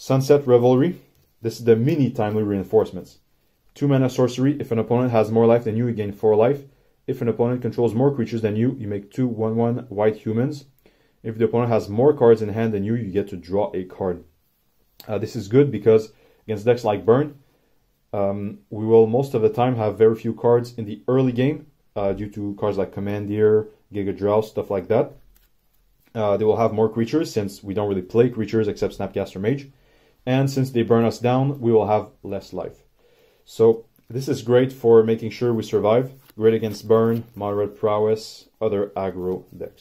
Sunset Revelry. This is the mini timely reinforcements. 2 mana sorcery. If an opponent has more life than you, you gain 4 life. If an opponent controls more creatures than you, you make two 1 1 white humans. If the opponent has more cards in hand than you, you get to draw a card. Uh, this is good because against decks like Burn, um, we will most of the time have very few cards in the early game uh, due to cards like Commandeer, Gigadrowse, stuff like that. Uh, they will have more creatures since we don't really play creatures except Snapcaster Mage. And since they burn us down, we will have less life. So this is great for making sure we survive. Great against burn, moderate prowess, other aggro decks.